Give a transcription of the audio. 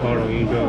超容易百